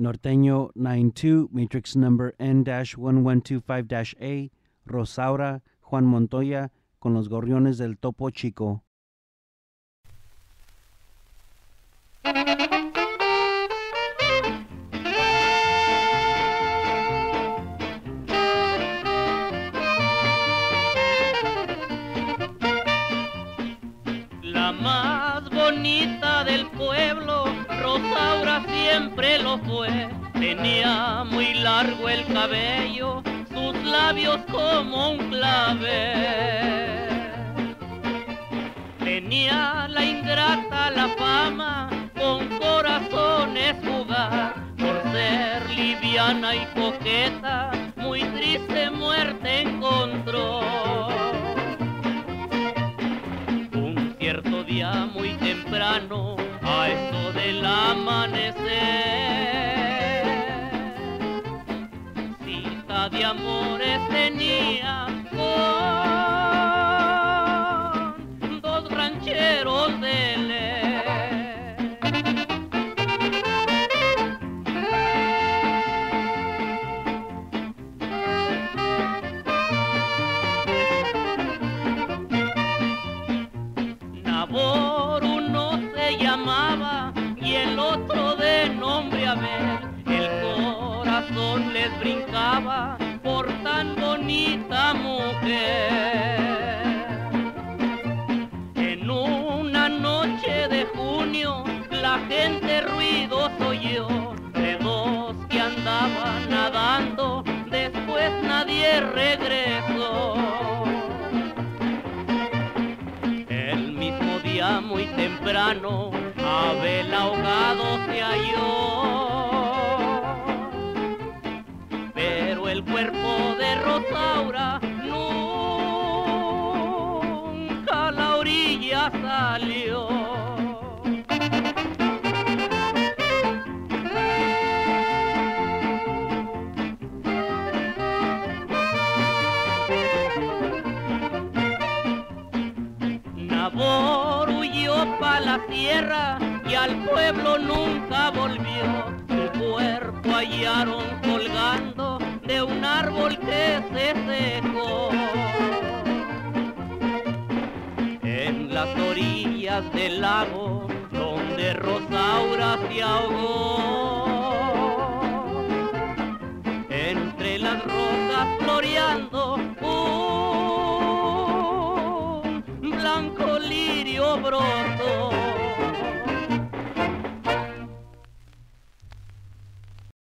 Norteño 92, matrix number N-1125-A, Rosaura, Juan Montoya, con los gorriones del Topo Chico. La más bonita del pueblo, siempre lo fue. Tenía muy largo el cabello, sus labios como un clave. Tenía la ingrata la fama, con corazones jugar, por ser liviana y coqueta, muy triste muerte encontró. Un cierto día muy temprano, de amores tenía con dos rancheros de ley. Nabor uno se llamaba y el otro corazón les brincaba por tan bonita mujer. En una noche de junio la gente ruidoso oyó de dos que andaban nadando, después nadie regresó. El mismo día muy temprano, Abel ahogado se halló. Salió. Nabor huyó pa' la tierra y al pueblo nunca volvió. Su cuerpo hallaron colgando de un árbol que se secó. en las orillas del lago donde Rosaura se ahogó. Entre las rosas floreando un blanco lirio brota.